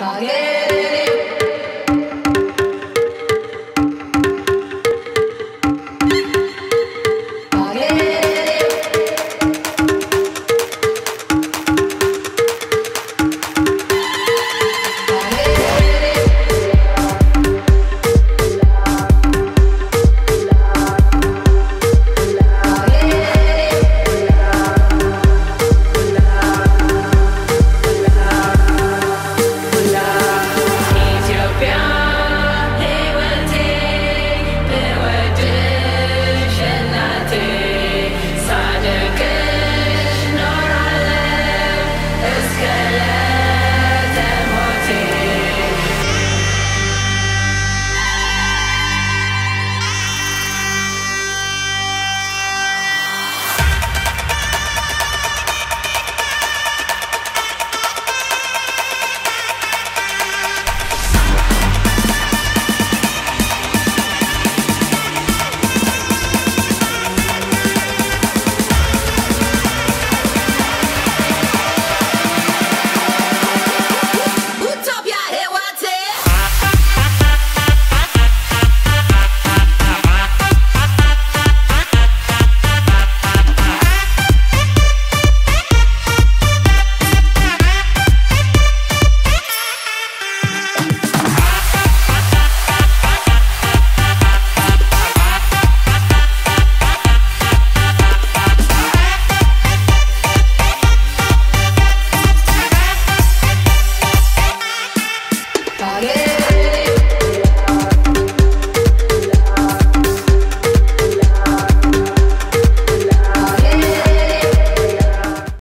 Again.